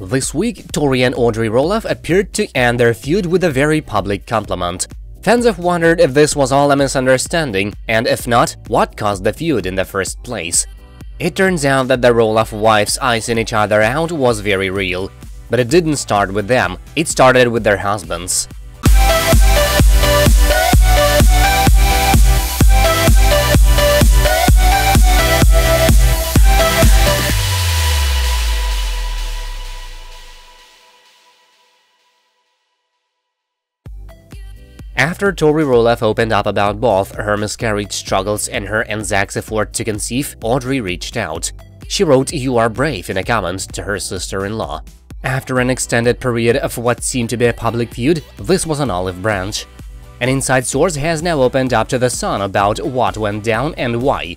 This week, Tori and Audrey Roloff appeared to end their feud with a very public compliment. Fans have wondered if this was all a misunderstanding, and if not, what caused the feud in the first place. It turns out that the Roloff wives icing each other out was very real. But it didn't start with them, it started with their husbands. After Tori Roloff opened up about both her miscarriage struggles and her and Zach's effort to conceive, Audrey reached out. She wrote you are brave in a comment to her sister-in-law. After an extended period of what seemed to be a public feud, this was an olive branch. An inside source has now opened up to The Sun about what went down and why.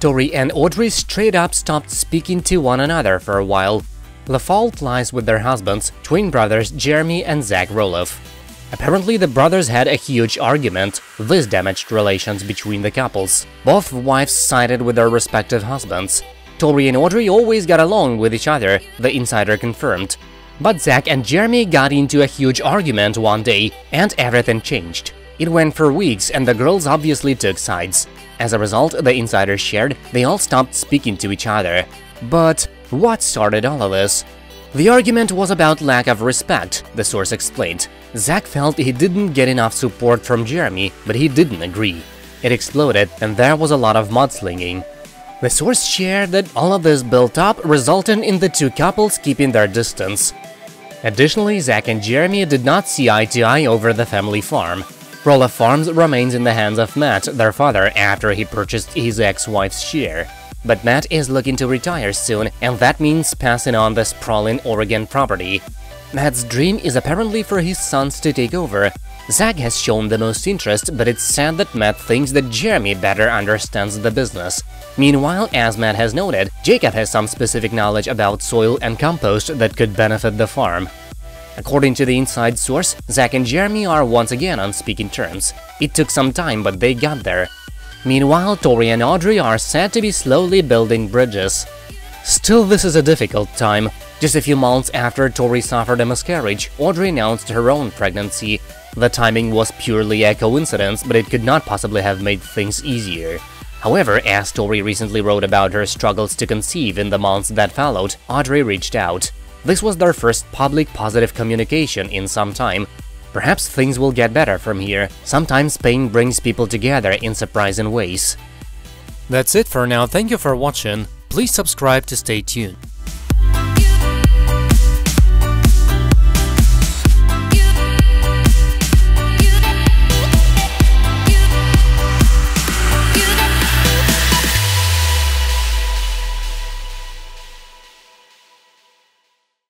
Tori and Audrey straight up stopped speaking to one another for a while. The fault lies with their husbands, twin brothers Jeremy and Zach Roloff. Apparently, the brothers had a huge argument. This damaged relations between the couples. Both wives sided with their respective husbands. Tori and Audrey always got along with each other, the insider confirmed. But Zach and Jeremy got into a huge argument one day, and everything changed. It went for weeks, and the girls obviously took sides. As a result, the insider shared, they all stopped speaking to each other. But what started all of this? The argument was about lack of respect, the source explained. Zach felt he didn't get enough support from Jeremy, but he didn't agree. It exploded, and there was a lot of mudslinging. The source shared that all of this built up, resulting in the two couples keeping their distance. Additionally, Zach and Jeremy did not see eye to eye over the family farm. Roloff Farms remains in the hands of Matt, their father, after he purchased his ex-wife's share. But Matt is looking to retire soon, and that means passing on the sprawling Oregon property. Matt's dream is apparently for his sons to take over. Zach has shown the most interest, but it's sad that Matt thinks that Jeremy better understands the business. Meanwhile, as Matt has noted, Jacob has some specific knowledge about soil and compost that could benefit the farm. According to the inside source, Zach and Jeremy are once again on speaking terms. It took some time, but they got there. Meanwhile, Tori and Audrey are said to be slowly building bridges. Still, this is a difficult time. Just a few months after Tori suffered a miscarriage, Audrey announced her own pregnancy. The timing was purely a coincidence, but it could not possibly have made things easier. However, as Tori recently wrote about her struggles to conceive in the months that followed, Audrey reached out. This was their first public positive communication in some time, Perhaps things will get better from here. Sometimes pain brings people together in surprising ways. That's it for now, thank you for watching. Please subscribe to stay tuned.